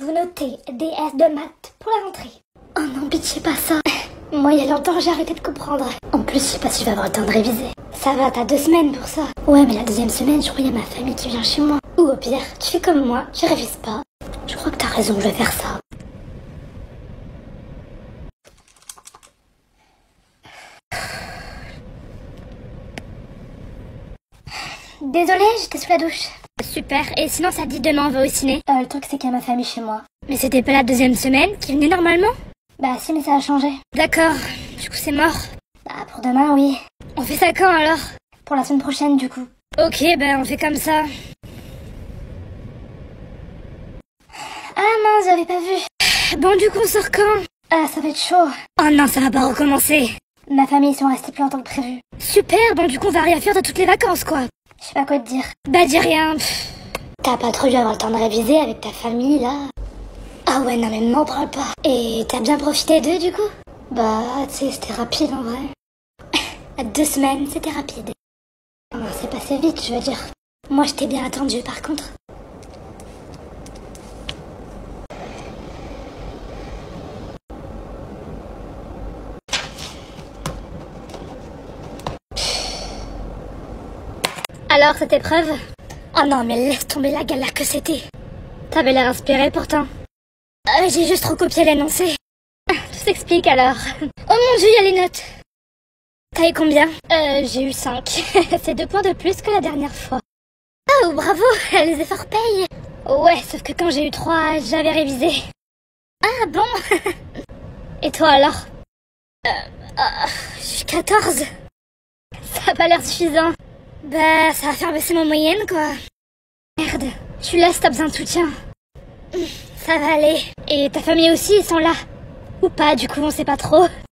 Vous notez DS de maths pour la rentrée. Oh non, pitié, pas ça. Moi, il y a longtemps, j'ai arrêté de comprendre. En plus, je sais pas si je vais avoir le temps de réviser. Ça va, t'as deux semaines pour ça. Ouais, mais la deuxième semaine, je crois qu'il y a ma famille qui vient chez moi. Ou au pire, tu fais comme moi, tu révises pas. Je crois que t'as raison, je vais faire ça. Désolée, j'étais sous la douche. Et sinon ça dit demain on va au ciné euh, Le truc c'est qu'il y a ma famille chez moi. Mais c'était pas la deuxième semaine qui venait normalement? Bah si, mais ça a changé. D'accord, du coup c'est mort. Bah pour demain, oui. On fait ça quand alors? Pour la semaine prochaine du coup. Ok, ben on fait comme ça. Ah mince, j'avais pas vu. Bon du coup on sort quand? Ah ça va être chaud. Oh non, ça va pas recommencer. Ma famille ils sont restés plus longtemps que prévu. Super, bon du coup on va rien faire de toutes les vacances quoi. Je sais pas quoi te dire. Bah dis rien. T'as pas trop dû avoir le temps de réviser avec ta famille là Ah ouais non mais m'en parle pas. Et t'as bien profité d'eux du coup? Bah tu sais c'était rapide en vrai. Deux semaines c'était rapide. Non, c'est passé vite je veux dire. Moi je t'ai bien attendu par contre. Alors, cette épreuve? Oh non, mais laisse tomber la galère que c'était. T'avais l'air inspiré pourtant. Euh, J'ai juste recopié l'énoncé. Tout s'explique alors. Oh mon dieu, il y a les notes. T'as eu combien? Euh, j'ai eu 5. C'est deux points de plus que la dernière fois. Oh, bravo, les efforts payent. Ouais, sauf que quand j'ai eu 3, j'avais révisé. Ah bon? Et toi alors? Euh, ah, j'ai 14. Ça a pas l'air suffisant. Bah, ça va faire baisser ma moyenne, quoi. Tu laisses, t'as besoin de soutien. Ça va aller. Et ta famille aussi, ils sont là. Ou pas, du coup, on sait pas trop.